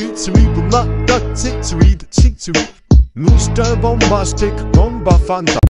Gittery, bunlar da tittery, tittery Mr. Bombastic, bomba fanta